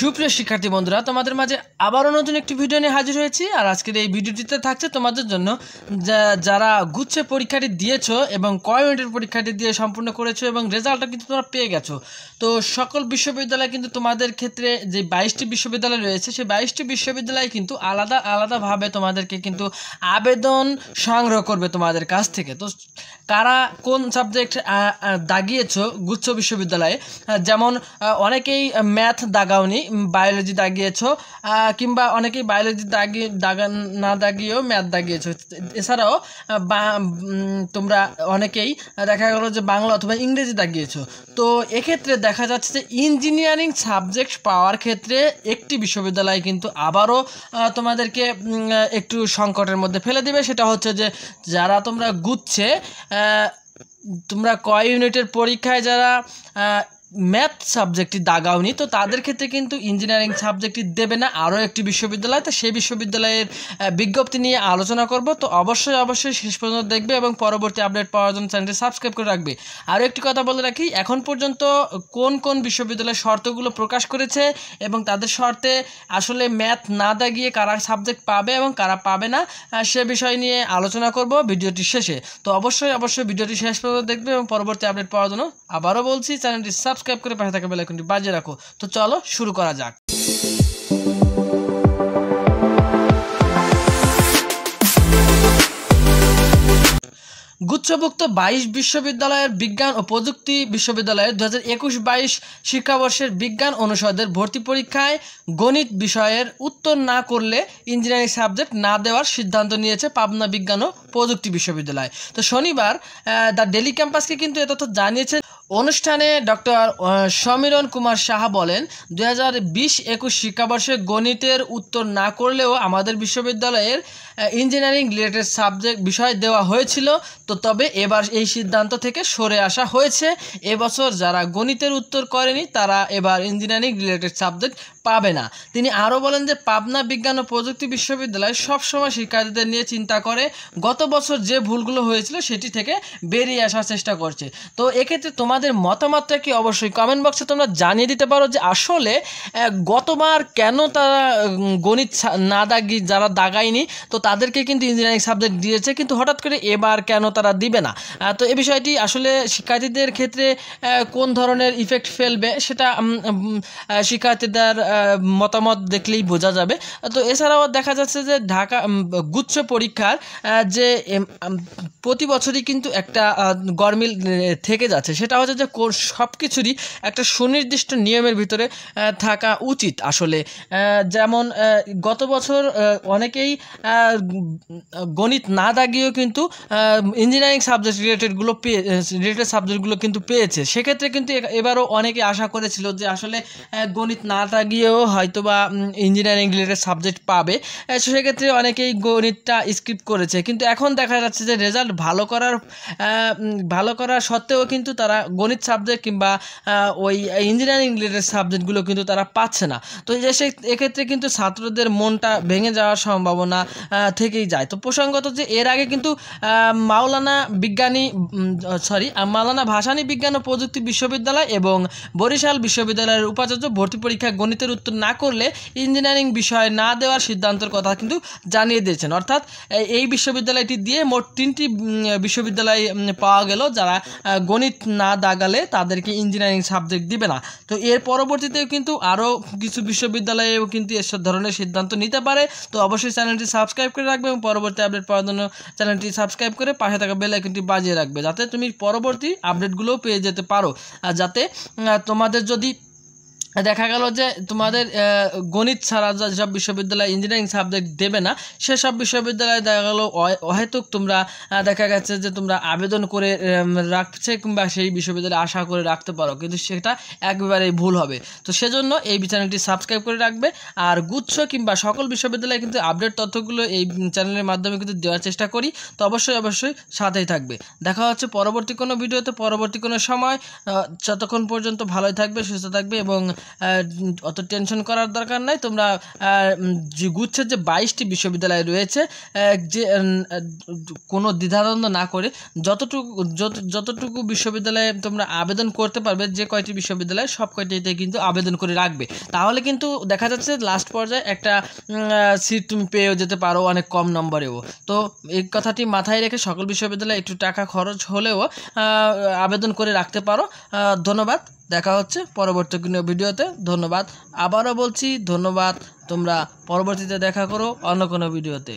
সুপ্রিয় শিক্ষার্থী বন্ধুরা, তোমাদের মাঝে আবারও নতুন একটি ভিডিও নিয়ে হাজির হয়েছি। আর আজকের এই ভিডিওটিতে থাকছে তোমাদের জন্য যারা গুচ্ছে পরীক্ষাটি দিয়েছ এবং কয় মিনিটের পরীক্ষাটি দিয়ে সম্পূর্ণ করেছ এবং রেজাল্টটা কিন্তু তোমরা পেয়ে গেছো। তো সকল বিশ্ববিদ্যালয় কিন্তু তোমাদের ক্ষেত্রে যে বাইশটি বিশ্ববিদ্যালয় রয়েছে, সেই বাইশটি বিশ্ববিদ্যালয় কিন্তু আলাদা, আলাদাভাবে তোমাদেরকে কিন্তু আবেদন সংগ্রহ করবে তোমাদের কাছ থেকে। তো কারা কোন সাবজেক্ট দাগিয়েছো গুচ্ছ বিশ্ববিদ্যালয়ে? যেমন অনেকেই ম্যাথ দাগাওনি বায়োলজি দাগিয়েছো কিংবা অনেকেই বায়োলজি দাগিয়ে দাগা, না দাগিয়েও ম্যাথ দাগিয়েছো। এছাড়াও তোমরা অনেকেই দেখা গেলো যে বাংলা অথবা ইংরেজি দাগিয়েছো। তো এক্ষেত্রে দেখা যাচ্ছে যে ইঞ্জিনিয়ারিং সাবজেক্ট পাওয়ার ক্ষেত্রে একটি বিশ্ববিদ্যালয় কিন্তু আবারও তোমাদেরকে একটু সংকটের মধ্যে ফেলে দিবে। সেটা হচ্ছে যে যারা তোমরা গুচ্ছে তোমরা কয় ইউনিটের পরীক্ষায় যারা ম্যাথ সাবজেক্টটি দাগাওনি, তো তাদের ক্ষেত্রে কিন্তু ইঞ্জিনিয়ারিং সাবজেক্টটি দেবে না, আরও একটি বিশ্ববিদ্যালয়, তো সেই বিশ্ববিদ্যালয়ের বিজ্ঞপ্তি নিয়ে আলোচনা করব, তো অবশ্যই অবশ্যই শেষ পর্যন্ত দেখবে এবং পরবর্তী আপডেট পাওয়ার জন্য চ্যানেলটি সাবস্ক্রাইব করে রাখবে। আরও একটি কথা বলে রাখি, এখন পর্যন্ত কোন কোন বিশ্ববিদ্যালয়ের শর্তগুলো প্রকাশ করেছে এবং তাদের শর্তে আসলে ম্যাথ না দাগিয়ে কারা সাবজেক্ট পাবে এবং কারা পাবে না সে বিষয় নিয়ে আলোচনা করব ভিডিওটি শেষে। তো অবশ্যই অবশ্যই ভিডিওটি শেষ পর্যন্ত দেখবে এবং পরবর্তী আপডেট পাওয়ার জন্য আবারও বলছি চ্যানেলটি সাবস্ক্রাইব করে পাশে থাকা বেলাইকনটি বাজিয়ে রাখো। তো চলো শুরু করা যাক। গুচ্ছভুক্ত বাইশ বিশ্ববিদ্যালয়ের বিজ্ঞান ও প্রযুক্তি বিশ্ববিদ্যালয়ের দু হাজার একুশ বাইশ শিক্ষাবর্ষের বিজ্ঞান অনুষদের ভর্তি পরীক্ষায় গণিত বিষয়ের উত্তর না করলে ইঞ্জিনিয়ারিং সাবজেক্ট না দেওয়ার সিদ্ধান্ত নিয়েছে পাবনা বিজ্ঞান ও প্রযুক্তি বিশ্ববিদ্যালয়। তো শনিবার দ্য ডেলি ক্যাম্পাসকে কিন্তু এ তথ্য জানিয়েছে অনুষ্ঠানে ডক্টর সমীরণ কুমার সাহা বলেন দু হাজার বিশ একুশ শিক্ষাবর্ষে গণিতের উত্তর না করলেও আমাদের বিশ্ববিদ্যালয়ের ইঞ্জিনিয়ারিং রিলেটেড সাবজেক্ট বিষয় দেওয়া হয়েছিল। তো তবে এবার এই সিদ্ধান্ত থেকে সরে আসা হয়েছে। এবছর যারা গণিতের উত্তর করেনি, তারা এবার ইঞ্জিনিয়ারিং রিলেটেড সাবজেক্ট পাবে না। তিনি আরও বলেন যে, পাবনা বিজ্ঞান ও প্রযুক্তি বিশ্ববিদ্যালয় সবসময় শিক্ষার্থীদের নিয়ে চিন্তা করে, গত বছর যে ভুলগুলো হয়েছিল সেটি থেকে বেরিয়ে আসার চেষ্টা করছে। তো এক্ষেত্রে তোমাদের মতামতটা কি? অবশ্যই কমেন্ট বক্সে তোমরা জানিয়ে দিতে পারো যে আসলে গতবার কেন তারা গণিত না দাগি, যারা দাগায়নি, তো তাদেরকে কিন্তু ইঞ্জিনিয়ারিং সাবজেক্ট দিয়েছে, কিন্তু হঠাৎ করে এবার কেন তারা দিবে না? তো এ বিষয়টি আসলে শিক্ষার্থীদের ক্ষেত্রে কোন ধরনের ইফেক্ট ফেলবে সেটা শিক্ষার্থীদের মতামত দেখলেই বোঝা যাবে। তো এছাড়াও দেখা যাচ্ছে যে ঢাকা গুচ্ছ পরীক্ষার যে প্রতি বছরই কিন্তু একটা গরমিল থেকে যাচ্ছে। সেটা হচ্ছে যে সব কিছুরই একটা সুনির্দিষ্ট নিয়মের ভিতরে থাকা উচিত আসলে। যেমন গত বছর অনেকেই গণিত না দাগিয়েও কিন্তু ইঞ্জিনিয়ারিং সাবজেক্ট রিলেটেডগুলো পেয়ে রিলেটেড সাবজেক্টগুলো কিন্তু পেয়েছে। সেক্ষেত্রে কিন্তু এবারও অনেকে আশা করেছিল যে আসলে গণিত না দাগিয়েও হয়তো বা ইঞ্জিনিয়ারিং রিলেটেড সাবজেক্ট পাবে। সেক্ষেত্রে অনেকেই গণিতটা স্কিপ করেছে। কিন্তু এখন দেখা যাচ্ছে যে রেজাল্ট ভালো করার ভালো করার সত্ত্বেও কিন্তু তারা গণিত সাবজেক্ট কিংবা ওই ইঞ্জিনিয়ারিং রিলেটেড সাবজেক্টগুলো কিন্তু তারা পাচ্ছে না। তো সে, এক্ষেত্রে কিন্তু ছাত্রদের মনটা ভেঙে যাওয়ার সম্ভাবনা থেকেই যায়। তো প্রসঙ্গত যে এর আগে কিন্তু মাওলানা বিজ্ঞানী সরি মাওলানা ভাসানী বিজ্ঞান ও প্রযুক্তি বিশ্ববিদ্যালয় এবং বরিশাল বিশ্ববিদ্যালয়ের উপাচার্য ভর্তি পরীক্ষায় গণিতের উত্তর না করলে ইঞ্জিনিয়ারিং বিষয় না দেওয়ার সিদ্ধান্তের কথা কিন্তু জানিয়ে দিয়েছেন। অর্থাৎ এই বিশ্ববিদ্যালয়টি দিয়ে মোট তিনটি বিশ্ববিদ্যালয় পাওয়া গেল যারা গণিত না দাগালে তাদেরকে ইঞ্জিনিয়ারিং সাবজেক্ট দিবে না। তো এর পরবর্তীতেও কিন্তু আরও কিছু বিশ্ববিদ্যালয়েও কিন্তু এসব ধরনের সিদ্ধান্ত নিতে পারে। তো অবশ্যই চ্যানেলটি সাবস্ক্রাইব করে রাখবে এবং পরবর্তী আপডেট পাওয়ার জন্য চ্যানেলটি সাবস্ক্রাইব করে পাশে থাকা বেল আইকনটি বাজিয়ে রাখবে, যাতে তুমি পরবর্তী আপডেটগুলোও পেয়ে যেতে পারো। আর যাতে তোমাদের যদি দেখা গেল যে তোমাদের গণিত ছাড়া যেসব বিশ্ববিদ্যালয় ইঞ্জিনিয়ারিং সাবজেক্ট দেবে না, সেসব বিশ্ববিদ্যালয়ে দেখা গেল অহেতুক তোমরা দেখা গেছে যে তোমরা আবেদন করে রাখছে কিংবা সেই বিশ্ববিদ্যালয়ে আশা করে রাখতে পারো। কিন্তু সেটা একেবারেই ভুল হবে। তো সেজন্য এই চ্যানেলটি সাবস্ক্রাইব করে রাখবে আর গুচ্ছ কিংবা সকল বিশ্ববিদ্যালয়ে কিন্তু আপডেট তথ্যগুলো এই চ্যানেলের মাধ্যমে কিন্তু দেওয়ার চেষ্টা করি। তো অবশ্যই অবশ্যই সাথেই থাকবে। দেখা হচ্ছে পরবর্তী কোনো ভিডিওতে, পরবর্তী কোনো সময়। যতক্ষণ পর্যন্ত ভালোই থাকবে, সুস্থ থাকবে এবং অত টেনশন করার দরকার নাই। তোমরা গুচ্ছের যে বাইশটি বিশ্ববিদ্যালয় রয়েছে যে কোনো দ্বিধাদ্বন্দ্ব না করে যতটুকু, যত, যতটুকু বিশ্ববিদ্যালয়ে তোমরা আবেদন করতে পারবে, যে কয়টি বিশ্ববিদ্যালয়, সব কয়টিতে কিন্তু আবেদন করে রাখবে। তাহলে কিন্তু দেখা যাচ্ছে লাস্ট পর্যায়ে একটা সিট তুমি পেয়েও যেতে পারো অনেক কম নম্বরেও। তো এই কথাটি মাথায় রেখে সকল বিশ্ববিদ্যালয়ে একটু টাকা খরচ হলেও আবেদন করে রাখতে পারো। ধন্যবাদ। দেখা হচ্ছে পরবর্তী কোনো ভিডিওতে। ধন্যবাদ। আবারও বলছি, ধন্যবাদ। তোমরা পরবর্তীতে দেখা করো অন্য কোনো ভিডিওতে।